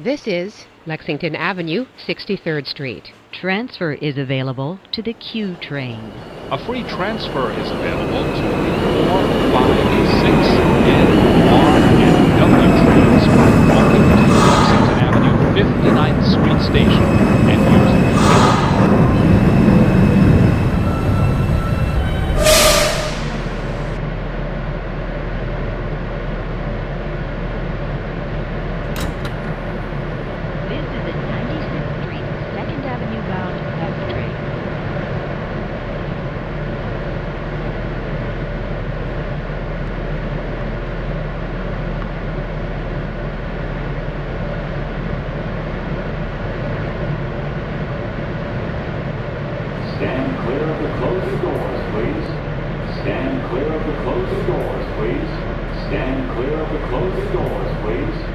This is Lexington Avenue, 63rd Street. Transfer is available to the Q train. A free transfer is available to the 4, 5, 6, N, R, and W trains from walking to Lexington Avenue 59th Street station and using the elevator. This is a 96th Street, 2nd Avenue bound F train. Stand clear of the closing doors, please. Stand clear of the closing doors, please. Stand clear of the closing doors, please.